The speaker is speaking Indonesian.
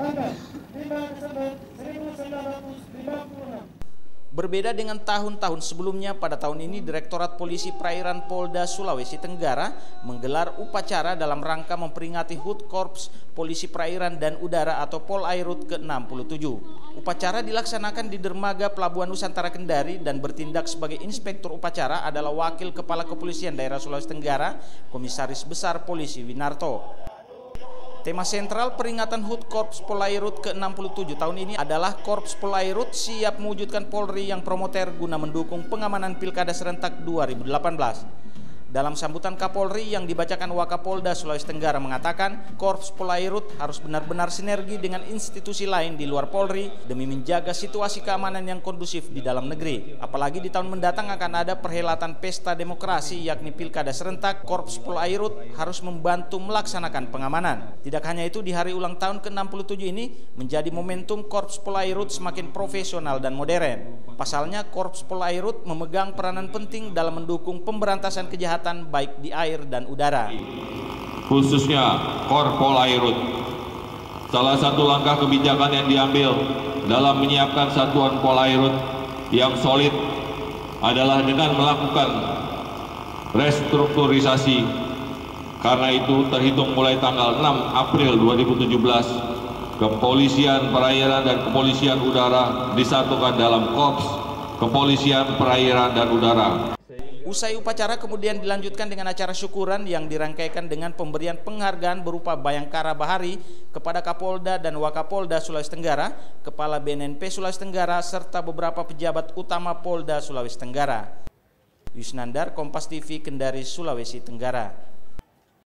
tanggal 5 Desember 1956. Berbeda dengan tahun-tahun sebelumnya, pada tahun ini Direktorat Polisi Perairan Polda Sulawesi Tenggara menggelar upacara dalam rangka memperingati HUT Korps Polisi Perairan dan Udara atau Polairut ke-67. Upacara dilaksanakan di dermaga Pelabuhan Nusantara Kendari dan bertindak sebagai inspektur upacara adalah Wakil Kepala Kepolisian Daerah Sulawesi Tenggara, Komisaris Besar Polisi Winarto. Tema sentral peringatan HUT Korps Polairut ke-67 tahun ini adalah Korps Polairut siap mewujudkan Polri yang promoter guna mendukung pengamanan Pilkada serentak 2018. Dalam sambutan Kapolri yang dibacakan Wakapolda Sulawesi Tenggara mengatakan, Korps Polairut harus benar-benar sinergi dengan institusi lain di luar Polri demi menjaga situasi keamanan yang kondusif di dalam negeri. Apalagi di tahun mendatang akan ada perhelatan pesta demokrasi yakni Pilkada serentak, Korps Polairut harus membantu melaksanakan pengamanan. Tidak hanya itu, di hari ulang tahun ke-67 ini menjadi momentum Korps Polairut semakin profesional dan modern. Pasalnya, Korps Polairut memegang peranan penting dalam mendukung pemberantasan kejahatan kesehatan baik di air dan udara. Khususnya Korpol Airut. Salah satu langkah kebijakan yang diambil dalam menyiapkan satuan Polairut yang solid adalah dengan melakukan restrukturisasi karena itu terhitung mulai tanggal 6 April 2017 Kepolisian Perairan dan Kepolisian Udara disatukan dalam Korps Kepolisian Perairan dan Udara. Usai upacara kemudian dilanjutkan dengan acara syukuran yang dirangkaikan dengan pemberian penghargaan berupa Bayangkara Bahari kepada Kapolda dan Wakapolda Sulawesi Tenggara, Kepala BNNP Sulawesi Tenggara, serta beberapa pejabat utama Polda Sulawesi Tenggara. Yusnandar, Kompas TV, Kendari, Sulawesi Tenggara.